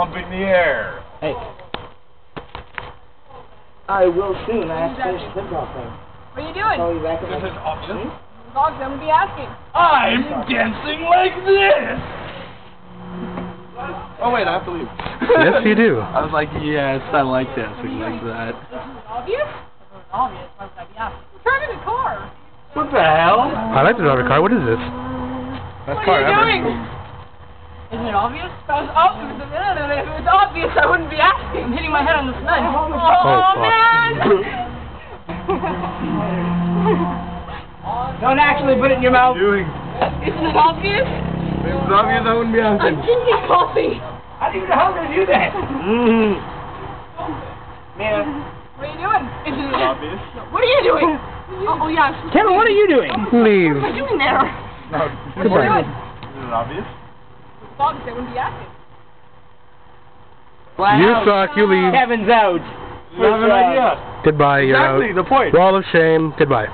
Up in the air. Hey. I will soon. I have to finish the football thing. What are you doing? Call you back in This like is obvious. Dogs, I'm gonna be asking. I'm dancing like this. Oh wait, I have to leave. Yes, you do. I was like, yes, I like dancing like that. This is obvious? If it obvious, why would I be asking? You're driving a car. What the hell? I like to drive a car. What is this? Best what car are you ever. doing? Isn't it obvious? If it was obvious, if it was obvious, I wouldn't be asking. I'm hitting my head on the cement. Oh, fuck. man! Don't actually put it in your mouth. doing? Isn't it obvious? It's obvious I wouldn't be asking. I'm asking. drinking coffee. How do you know how to do that? Mm. Man. What are you doing? Isn't it Obvious? What are you doing? Oh, oh yeah. Kevin, what are you doing? Leave. What am I doing there? No. What are you doing? Is it obvious? If it's obvious, I wouldn't be asking. You suck. You leave. Kevin's out. You have an idea. Goodbye. You're Exactly, out. the point. Wall of shame. Goodbye.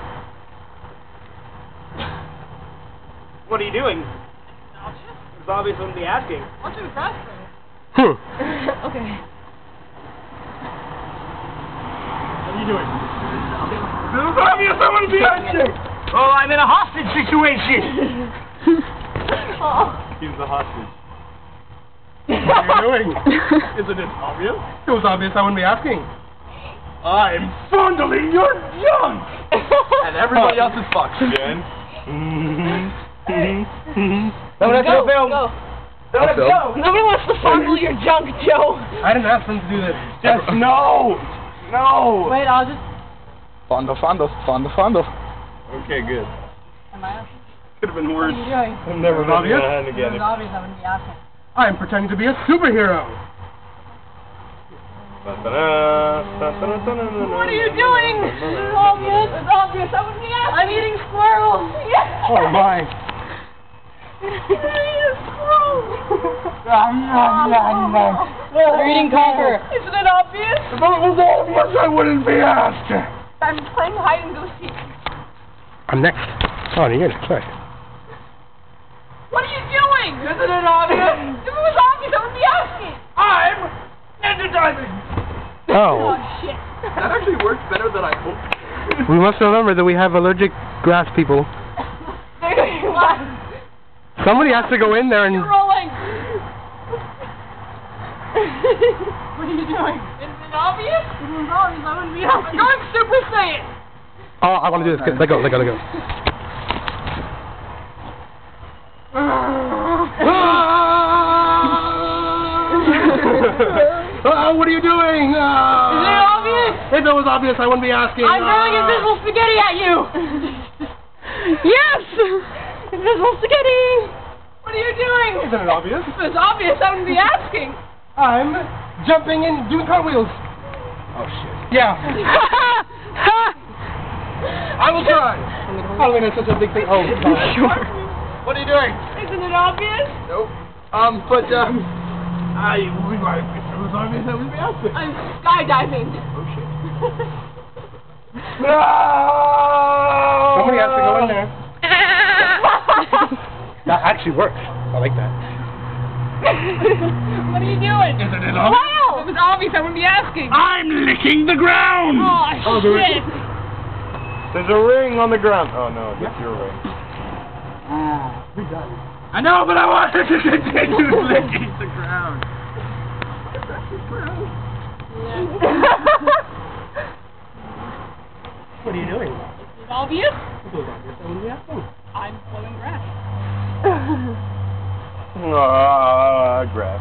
What are you doing? It's obvious I wouldn't be asking. Watch the grass grow. Hmm. okay. What are you doing? This is obvious I wouldn't be asking. Oh, I'm in a hostage situation. Oh. He's the hostage. What are you doing? Isn't it obvious? It was obvious I wouldn't be asking. I'm fondling your junk! and everybody else is fucked. Again. Don't let Go, go film. go. Don't let I'll go. Nobody wants to fondle your junk, Joe. I didn't ask them to do this. Just no! No! Wait, I'll just. Fondo, fondo, fondo, fondo. Okay, good. Am I asking? Could have been What worse. are you doing? I'm never obvious. And If it again. was I wouldn't be asking. I'm pretending to be a superhero. What are you doing? It's obvious. It's obvious. I wouldn't be asking. I'm eating squirrels. Yeah. Oh my. You're eating squirrels. You're eating conker. Isn't it obvious? If it was obvious, I wouldn't be asked. I'm playing hide and go seek. I'm next. Oh, you're next. Sorry. What are you doing? Isn't it obvious? If it was obvious, I wouldn't be asking. I'm energizing. Oh, Oh. shit. That actually worked better than I hoped. We must remember that we have allergic grass people. What? Somebody has to go in there and. You're rolling. what are you doing? Isn't it obvious? If it was obvious, I wouldn't be asking. Going Super Saiyan. Oh, I want to do this. Let go. Let go. Let go. What are you doing? Ah. Is it obvious? If it was obvious, I wouldn't be asking. I'm throwing Ah. invisible spaghetti at you. yes. Invisible spaghetti. What are you doing? Isn't it obvious? If it was obvious, I wouldn't be asking. I'm jumping and doing cartwheels. Oh shit. Yeah. I will try. I don't think that's such a big thing. Oh, Sure. What are you doing? Isn't it obvious? Nope. Um, but um, I would like if it was obvious I would be asking. I'm skydiving. Oh shit. No! Somebody has to go in there. That actually works. I like that. what are you doing? Isn't it Wow! If it was obvious, I wouldn't be asking. I'm licking the ground. Oh, Oh, there shit. There's a ring on the ground. Oh no, that's your ring. Ah. we got it. I know, but I want to continue licking the ground. What are you doing? Is it obvious? If it was obvious, I wouldn't be asking. I'm blowing grass. Ah, grass.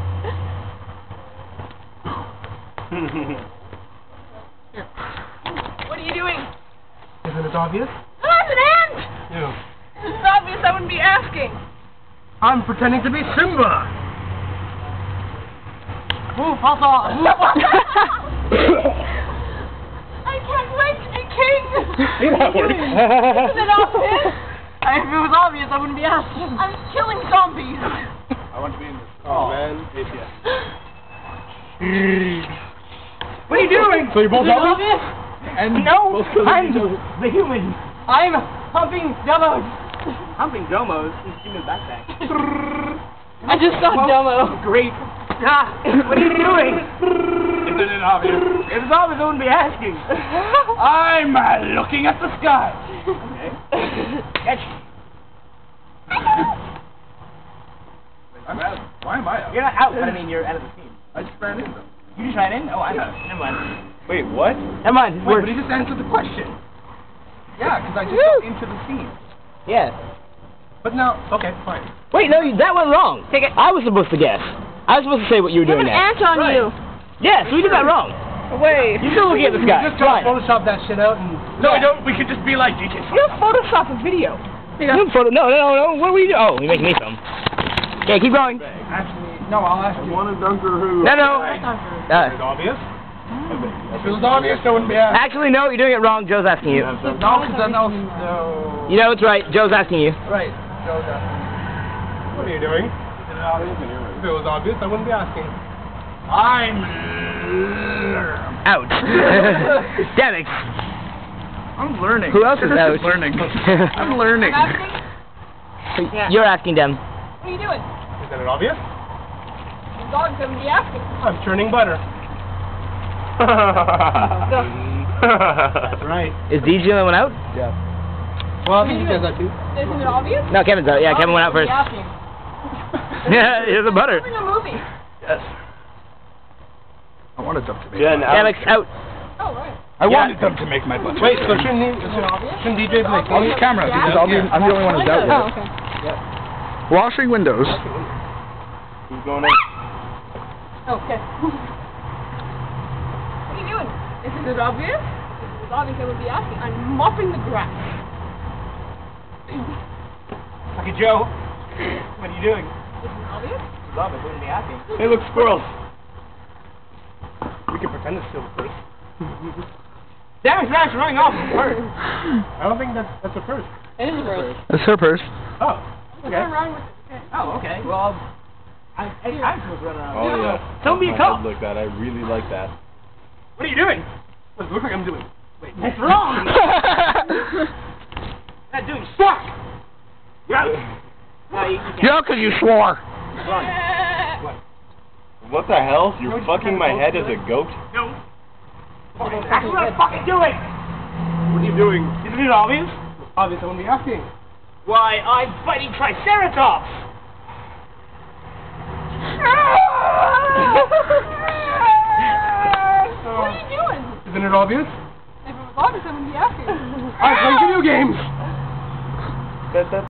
What are you doing? Isn't it obvious? Oh, it's an ant! Yeah. If it's obvious, I wouldn't be asking. I'm pretending to be Simba. Move, also. I can't wait to be king! See, that works. Isn't it obvious? If it was obvious, I wouldn't be asking. I'm killing zombies. I want to be in this. Oh. oh man, ATS. What are you doing? So you both Is it obvious? obvious? And No, both killing I'm each the human. I'm humping Dumbo. Humping Domos in human backpack. I just saw Dumbo. Great Ah, what are you doing? Isn't it obvious? It was obvious I wouldn't be asking. I'm uh, looking at the sky. Okay. Catch. I'm out. Why am I out? You're not out, but I mean you're out of the scene. I just ran in them. You just ran in? Oh, I know. Never mind. Wait, what? Never mind. Wait, We're, but he just answered the question. Yeah, because I just got into the scene. yeah. But now, okay, fine. Wait, no, you, that went wrong. Take it. I was supposed to guess. I was supposed to say what you were You have doing an ant on Right. you. Yeah, so we did that wrong. Wait. You're still looking at the sky. Just try to Photoshop that shit out and... No, we don't. We could just be like DJ. You Photoshop a video. No, photo, no, no, no, what are we doing? Oh, you're making me film. Okay, keep going. Actually, no, I'll ask you. One of Dunker Who. No, no. It's Uh, obvious. If it was obvious, I wouldn't be asking. actually, no, you're doing it wrong. Joe's asking you. No, because I know... No. You know it's right. Joe's asking you. Right. Joe's asking. What are you doing? If it was obvious, I wouldn't be asking. I'm. Out. Damn it. I'm learning. Who else is out? learning. I'm learning. You're asking them. What are you doing? Is that it obvious? The dog's gonna be asking. I'm churning butter. That's right. Is DJ the only one out? Yeah. Well, I think he does that too. Isn't it obvious? No, Kevin's out. Yeah, Kevin went out Dog's first. Gonna be. Yeah, here's the butter. We're in a movie. Yes. I wanted them to make. Jen, Alex out. Oh, right. I Yeah. wanted them to make my butt. Wait, so shouldn't he, shouldn't DJ be like, On this camera, because I'll be, I'm the only one who's out Oh, yet. okay. Washing windows. Who's going in? Okay. what are you doing? Isn't it obvious? If it was obvious, I would be asking. I'm mopping the grass. Okay, Joe. What are you doing? Isn't it? Love it. Wouldn't be asking. Hey, look, squirrels. we can pretend it's still the first. Damn it, Smash running off first. I don't think that's, that's a first. It is a bird. That's her purse. Oh. Okay. What's wrong with it? Oh, okay. Well, I, I, I'm supposed to run around. Oh yeah. Don't be a cop. Like that. I really like that. What are you doing? What does it look like I'm doing? Wait, that's wrong. Not doing fuck. You're out. No, you, you can't. Yeah, because you swore. Run. What the hell? You're fucking my head as a goat. No. That's what I'm fucking doing. What are you doing? Isn't it obvious? Obvious, I wouldn't be asking. Why, I'm fighting Triceratops. what are you doing? Isn't it obvious? If it was obvious, I wouldn't be asking. I'm playing video games. That, that,